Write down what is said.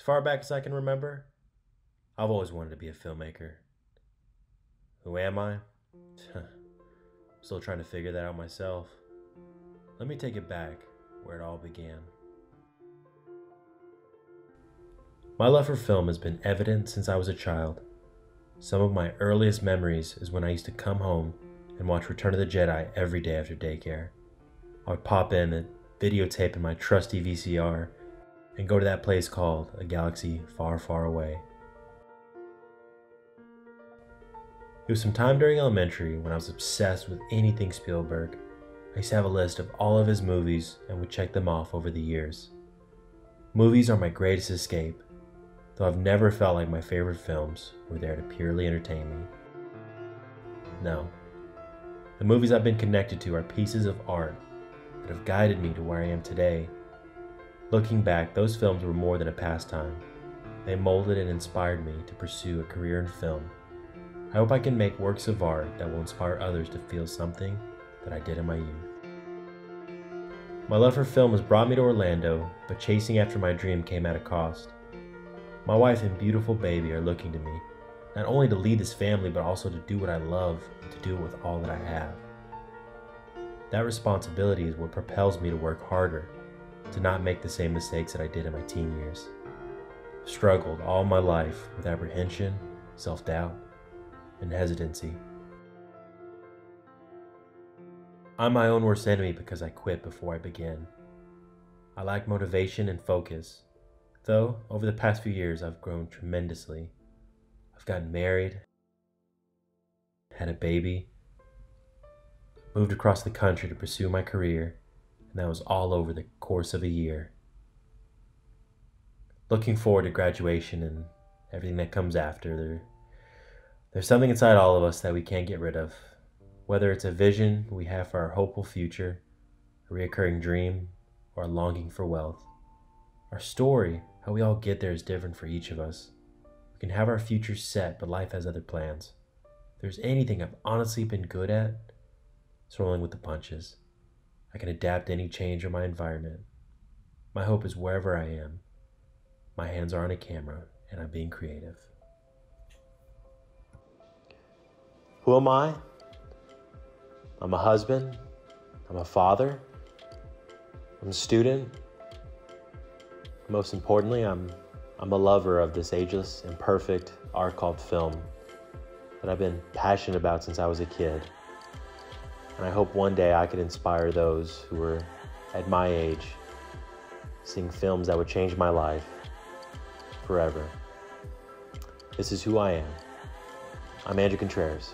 As far back as I can remember, I've always wanted to be a filmmaker. Who am I? Still trying to figure that out myself. Let me take it back where it all began. My love for film has been evident since I was a child. Some of my earliest memories is when I used to come home and watch Return of the Jedi every day after daycare. I would pop in and videotape in my trusty VCR and go to that place called A Galaxy Far, Far Away. It was some time during elementary when I was obsessed with anything Spielberg. I used to have a list of all of his movies and would check them off over the years. Movies are my greatest escape, though I've never felt like my favorite films were there to purely entertain me. No. The movies I've been connected to are pieces of art that have guided me to where I am today. Looking back, those films were more than a pastime. They molded and inspired me to pursue a career in film. I hope I can make works of art that will inspire others to feel something that I did in my youth. My love for film has brought me to Orlando, but chasing after my dream came at a cost. My wife and beautiful baby are looking to me, not only to lead this family, but also to do what I love and to do it with all that I have. That responsibility is what propels me to work harder, to not make the same mistakes that I did in my teen years. Struggled all my life with apprehension, self doubt, and hesitancy. I'm my own worst enemy because I quit before I begin. I lack motivation and focus, though over the past few years I've grown tremendously. I've gotten married, had a baby, moved across the country to pursue my career, and that was all over the course of a year. Looking forward to graduation and everything that comes after, there, there's something inside all of us that we can't get rid of. Whether it's a vision we have for our hopeful future, a reoccurring dream, or a longing for wealth. Our story, how we all get there, is different for each of us. We can have our future set, but life has other plans. If there's anything I've honestly been good at, it's rolling with the punches. I can adapt any change in my environment. My hope is wherever I am, my hands are on a camera and I'm being creative. Who am I? I'm a husband. I'm a father. I'm a student. Most importantly, I'm, I'm a lover of this ageless, imperfect art called film that I've been passionate about since I was a kid. And I hope one day I could inspire those who are at my age seeing films that would change my life forever. This is who I am. I'm Andrew Contreras.